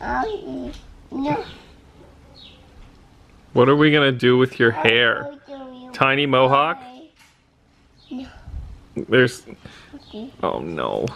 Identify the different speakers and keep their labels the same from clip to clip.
Speaker 1: No.
Speaker 2: What are we gonna do with your hair? Tiny mohawk?
Speaker 1: No.
Speaker 2: There's. Oh no.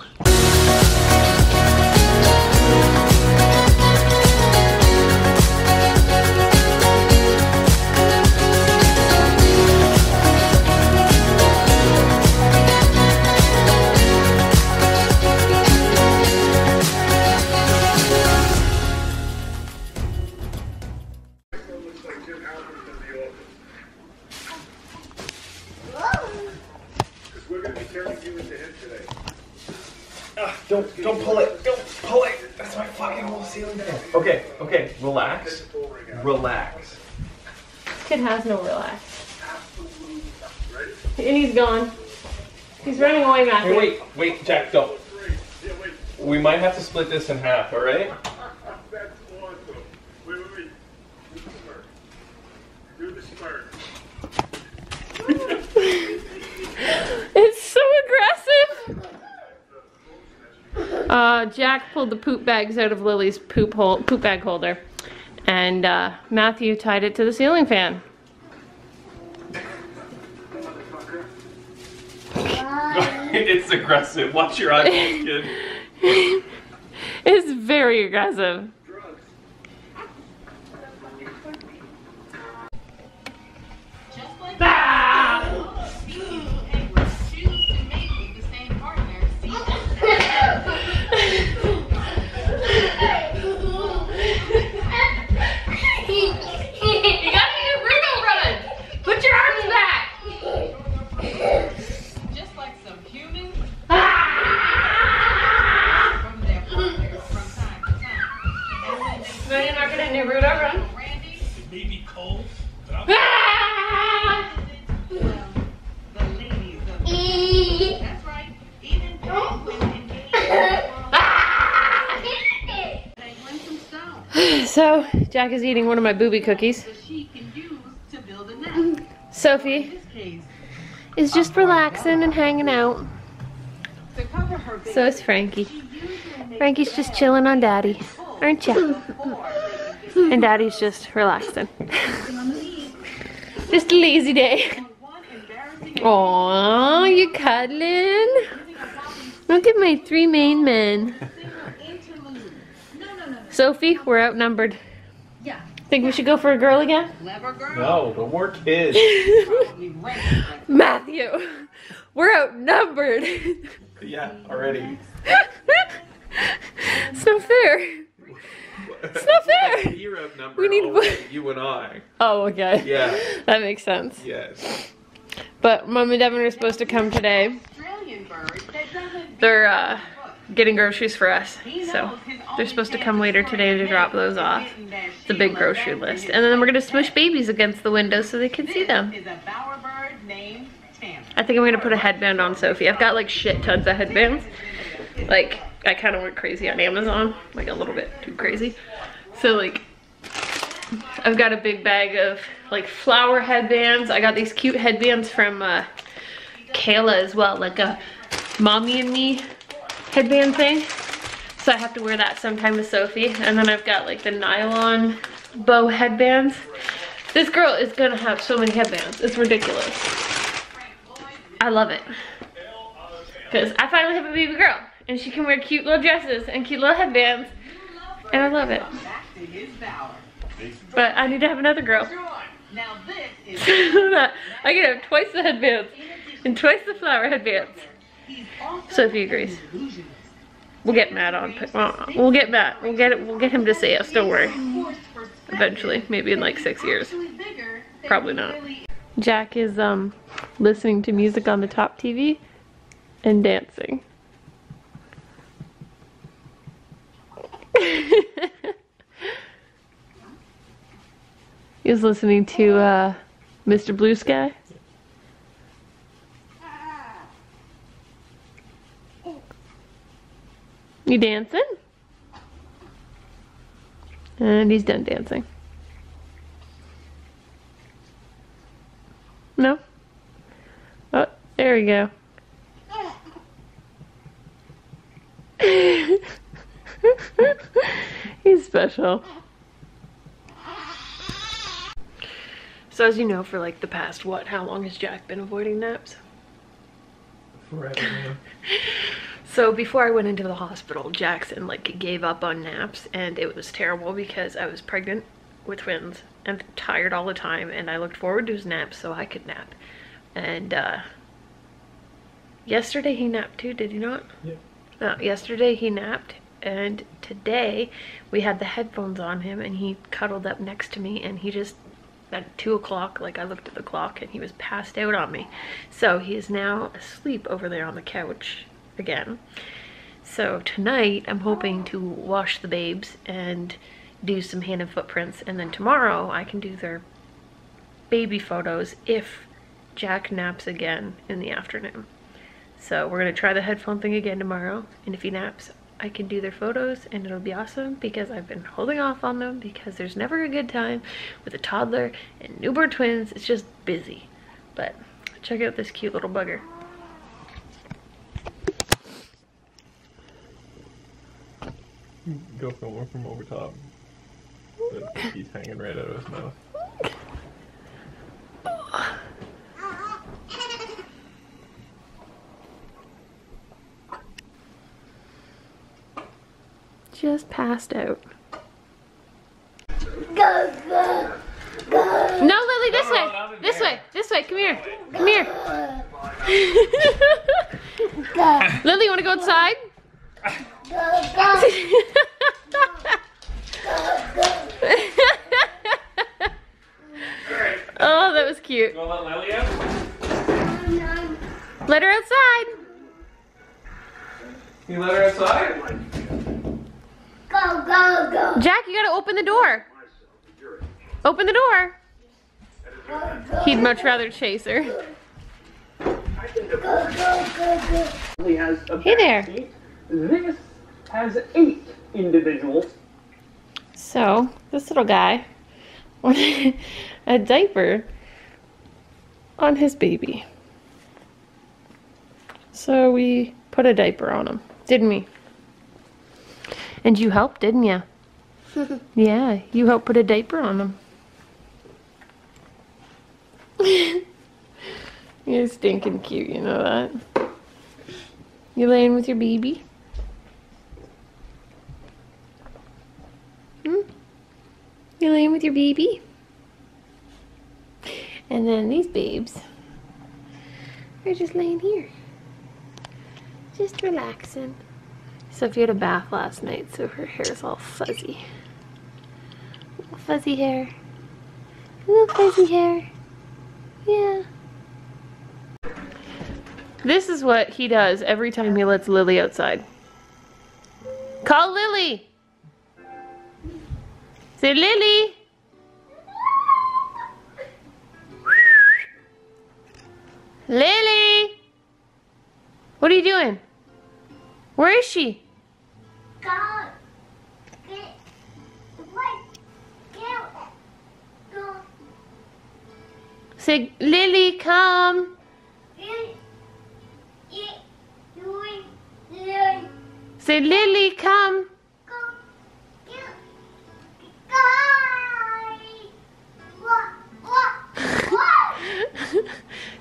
Speaker 2: Relax. Relax.
Speaker 3: Kid has no relax. And he's gone. He's running away, Matthew.
Speaker 2: Hey, wait, wait, Jack, don't. We might have to split this in half, alright?
Speaker 4: That's awesome. Wait, wait, wait. Do the smirk. Do the smirk.
Speaker 3: It's so aggressive. Uh, Jack pulled the poop bags out of Lily's poop hole, poop bag holder, and uh, Matthew tied it to the ceiling fan.
Speaker 2: it's aggressive. Watch your eyes, kid.
Speaker 3: It's very aggressive. No, you're not gonna do Bruno run.
Speaker 5: Randy
Speaker 4: It may be cold, but I'm
Speaker 3: Ah!
Speaker 5: the ladies of the That's right. Even penguins engage in penguin some stone
Speaker 3: So, Jack is eating one of my booby cookies.
Speaker 5: that she can use to build a nest. In
Speaker 3: Sophie is just relaxing and hanging out.
Speaker 5: to cover her baby,
Speaker 3: So is Frankie.
Speaker 5: she usually makes
Speaker 3: Frankie's just chilling on Daddy, aren't you? And Daddy's just relaxing. just a lazy day. Aww, you cuddling? Look at my three main men.
Speaker 5: No, no, no, no.
Speaker 3: Sophie, we're outnumbered.
Speaker 5: Yeah.
Speaker 3: Think we should go for a girl again?
Speaker 2: No, but we're kids.
Speaker 3: Matthew, we're outnumbered.
Speaker 2: yeah, already.
Speaker 3: it's not fair. It's not fair.
Speaker 2: You're outnumbered.
Speaker 3: We need one-
Speaker 2: you and I.
Speaker 3: Oh, okay.
Speaker 2: Yeah.
Speaker 3: That makes sense.
Speaker 2: Yes.
Speaker 3: But Mom and Devin are supposed to come today. They're uh, getting groceries for us. So they're supposed to come later today to drop those off. It's a big grocery list. And then we're going to smush babies against the window so they can see them.
Speaker 5: is a bowerbird named Tampa.
Speaker 3: I think I'm going to put a headband on Sophie. I've got like shit tons of headbands. Like, I kind of went crazy on Amazon. Like a little bit too crazy. So like, I've got a big bag of like flower headbands. I got these cute headbands from uh, Kayla as well. Like a mommy and me headband thing. So I have to wear that sometime with Sophie. And then I've got like the nylon bow headbands. This girl is gonna have so many headbands. It's ridiculous. I love it. Because I finally have a baby girl. And she can wear cute little dresses and cute little headbands. And I love it.
Speaker 5: Back to his bower.
Speaker 3: But I need to have another girl.
Speaker 5: Now this is
Speaker 3: I get have twice the headbands. And twice the flower headbands. Sophie agrees. We'll get Matt on. We'll get Matt. We'll get it. We'll get him to say yes. Don't worry. Eventually, maybe in like six years.
Speaker 5: actually bigger than
Speaker 3: Probably not. Jack is um listening to music on the top TV and dancing. He's listening to uh, Mr. Blue Sky. You dancing? And he's done dancing. No? Oh, there we go. He's special. So as you know, for like the past what, how long has Jack been avoiding naps?
Speaker 2: Forever, man.
Speaker 3: So before I went into the hospital, Jackson like gave up on naps and it was terrible because I was pregnant with twins and tired all the time and I looked forward to his naps so I could nap. And uh yesterday he napped too, did he not?
Speaker 2: Yeah.
Speaker 3: No, yesterday he napped and today we had the headphones on him and he cuddled up next to me and he just at two o'clock like I looked at the clock and he was passed out on me. So he is now asleep over there on the couch again. So tonight I'm hoping to wash the babes and do some hand and footprints. And then tomorrow I can do their baby photos if Jack naps again in the afternoon. So we're gonna try the headphone thing again tomorrow, and if he naps, I can do their photos, and it'll be awesome because I've been holding off on them because there's never a good time with a toddler and newborn twins. It's just busy. But check out this cute little bugger.
Speaker 2: Go film him from over top. He's hanging right out of his mouth.
Speaker 3: Just passed out.
Speaker 1: Go, go, go.
Speaker 3: No, Lily, this
Speaker 2: No,
Speaker 3: way.
Speaker 2: no,
Speaker 3: This
Speaker 2: there.
Speaker 3: way. This way. Come here. Come here.
Speaker 1: Go,
Speaker 3: Lily, you want to go outside?
Speaker 1: go, go.
Speaker 3: oh, that was cute.
Speaker 2: You wanna let Lily out?
Speaker 3: Let her outside.
Speaker 2: Can you let her outside?
Speaker 3: Jack, you gotta open the door. Open the door. He'd much rather chase her. Hey there.
Speaker 4: This has eight individuals.
Speaker 3: So, this little guy wanted a diaper on his baby. So we put a diaper on him, didn't we? And you helped, didn't you? yeah, you helped put a diaper on him. You're stinking cute, you know that. You laying with your baby? Hmm? You laying with your baby? And then these babes are just laying here. Just relaxing. Sophie had a bath last night, so her hair's all fuzzy. Little fuzzy hair. Little fuzzy hair. Yeah. This is what he does every time he lets Lily outside. Call Lily! Say Lily! Lily! What are you doing? Where is she? Say, Lily, come.
Speaker 1: Get. Get. Doing. Learn.
Speaker 3: Say, Lily, come.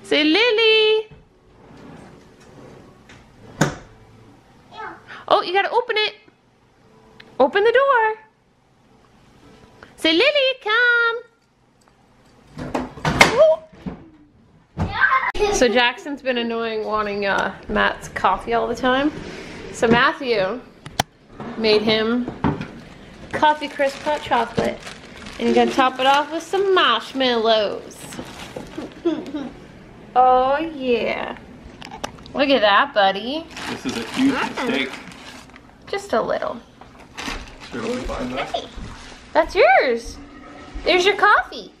Speaker 3: Say, Lily. Oh, you gotta open it. Open the door. Say, Lily, come. So Jackson's been annoying wanting uh, Matt's coffee all the time. So Matthew made him coffee crisp hot chocolate. And you're gonna top it off with some marshmallows. oh yeah. Look at that, buddy.
Speaker 2: This is a huge mistake.
Speaker 3: Just a little.
Speaker 2: Sure, we'll find that.
Speaker 3: That's yours. There's your coffee.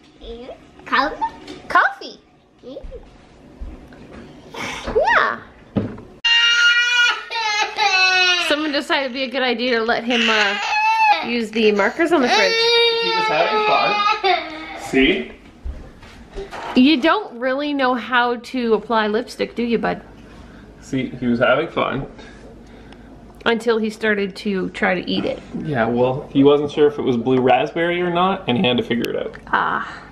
Speaker 1: Come.
Speaker 3: Coffee. Yeah. Someone decided it'd be a good idea to let him uh, use the markers on the fridge.
Speaker 2: He was having fun. See?
Speaker 3: You don't really know how to apply lipstick, do you, bud?
Speaker 2: See, he was having fun.
Speaker 3: until he started to try to eat it.
Speaker 4: Yeah, well, he wasn't sure if it was blue raspberry or not, and he had to figure it out.
Speaker 3: Ah.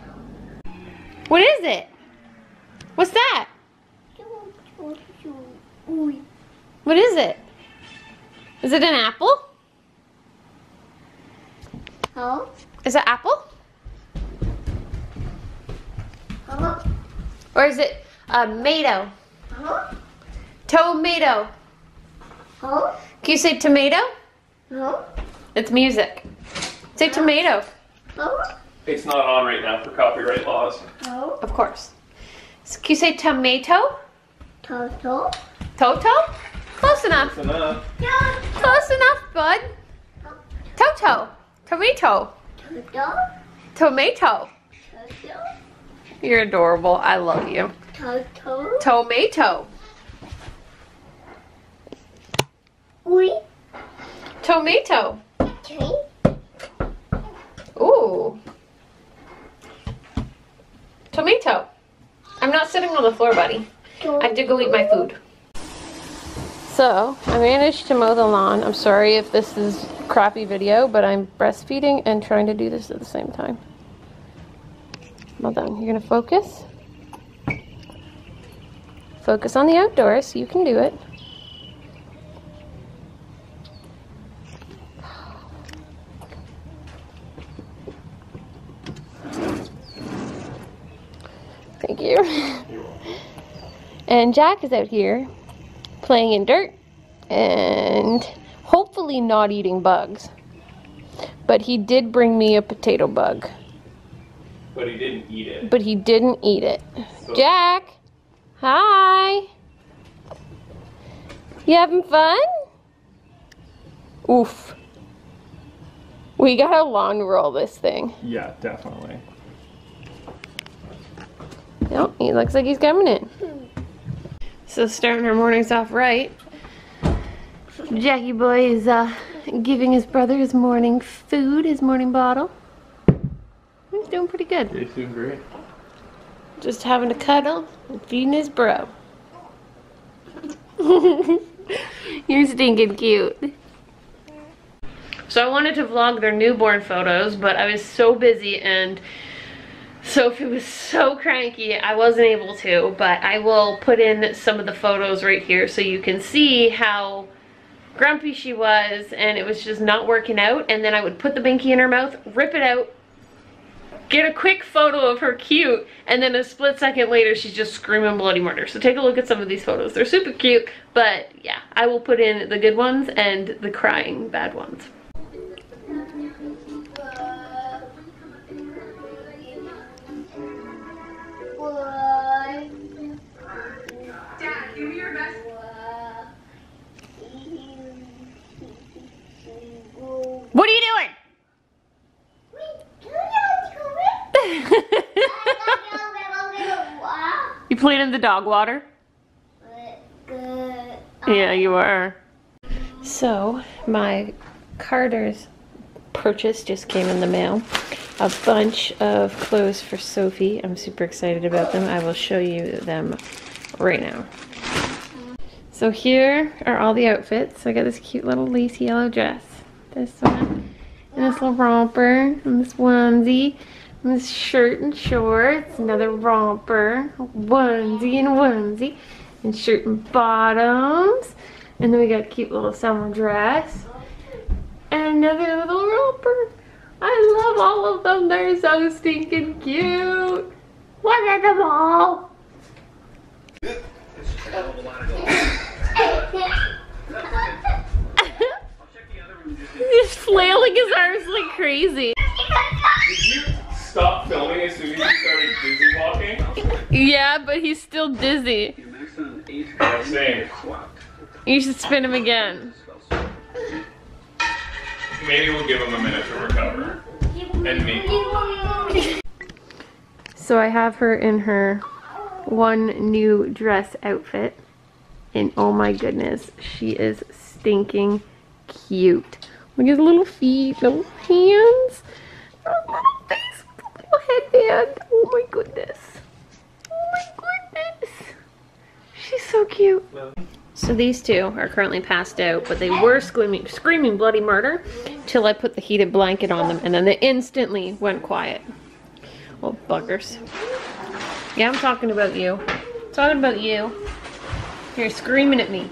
Speaker 3: What is it? What's that? What is it? Is it an apple?
Speaker 1: Hello?
Speaker 3: Is it apple?
Speaker 1: Hello?
Speaker 3: Or is it a tomato?
Speaker 1: Hello?
Speaker 3: Tomato.
Speaker 1: Hello?
Speaker 3: Can you say tomato?
Speaker 1: Hello?
Speaker 3: It's music. Say tomato.
Speaker 1: Hello?
Speaker 4: It's not on right now for copyright laws.
Speaker 1: Hello?
Speaker 3: Of course. S- Can you say tomato?
Speaker 1: Toto?
Speaker 3: Toto? Close enough.
Speaker 4: That's enough.
Speaker 3: Close enough, bud. Toto. Tomato.
Speaker 1: Toto?
Speaker 3: Tomato.
Speaker 1: Toto?
Speaker 3: You're adorable. I love you.
Speaker 1: Toto?
Speaker 3: Tomato.
Speaker 1: Oui.
Speaker 3: Tomato.
Speaker 1: Okay.
Speaker 3: Ooh. Tomato. I'm not sitting on the floor, buddy. I have to go eat my food. So, I managed to mow the lawn. I'm sorry if this is crappy video, but I'm breastfeeding and trying to do this at the same time. Well done. You're gonna focus. Focus on the outdoors. You can do it. Thank you. And Jack is out here playing in dirt and hopefully not eating bugs. But he did bring me a potato bug,
Speaker 4: But he didn't eat it.
Speaker 3: but he didn't eat it.
Speaker 4: So-
Speaker 3: Jack, hi. You having fun? Oof. We gotta lawn roll this thing.
Speaker 4: Yeah, definitely.
Speaker 3: Yep, he looks like he's coming in. So starting our mornings off right. Jackie boy is uh, giving his brother his morning food, his morning bottle. He's doing pretty good.
Speaker 4: He's doing great.
Speaker 3: Just having a cuddle and feeding his bro. You're stinking cute. So I wanted to vlog their newborn photos, but I was so busy and Sophie was so cranky, I wasn't able to, but I will put in some of the photos right here so you can see how grumpy she was and it was just not working out. And then I would put the binky in her mouth, rip it out, get a quick photo of her cute, and then a split second later she's just screaming bloody murder. So take a look at some of these photos. They're super cute, but yeah, I will put in the good ones and the crying bad ones. Playing in the dog water? Yeah, you are. So, my Carter's purchase just came in the mail. A bunch of clothes for Sophie. I'm super excited about them. I will show you them right now. So here are all the outfits. I got this cute little lacy yellow dress. This one. And this little romper. And this onesie. This shirt and shorts. Another romper. Onesie and onesie. And shirt and bottoms. And then we got a cute little summer dress. And another little romper. I love all of them. They're so stinking cute. Look at them all. He's flailing his arms like crazy.
Speaker 4: Did you stop filming as soon as you started dizzy walking?
Speaker 3: Yeah, but he's still dizzy.
Speaker 4: Same.
Speaker 3: You should spin him again.
Speaker 4: Maybe we'll give him a minute to recover. And me.
Speaker 3: So I have her in her one new dress outfit. And oh my goodness, she is stinking cute. Look at his little feet, little hands, little headband. Oh my goodness. Oh my goodness. She's so cute. So these two are currently passed out, but they were screaming, screaming bloody murder till I put the heated blanket on them, and then they instantly went quiet. Well, buggers. Yeah, I'm talking about you. talking about you. You're screaming at me.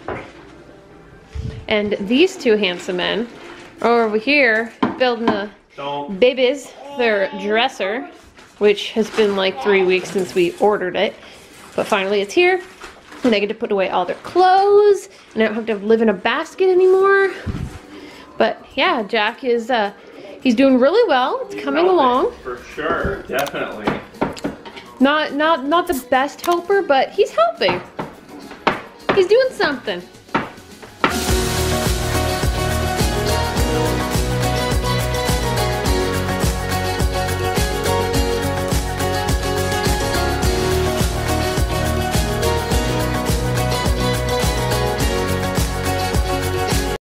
Speaker 3: And these two handsome men are over here building the
Speaker 4: Don't.
Speaker 3: babies their dresser, which has been like three weeks since we ordered it. But finally it's here. And I get to put away all their clothes. And I don't have to live in a basket anymore. But yeah, Jack is uh he's doing really well. It's coming
Speaker 4: Helping,
Speaker 3: along.
Speaker 4: For sure, definitely.
Speaker 3: Not not not the best helper, but he's helping. He's doing something.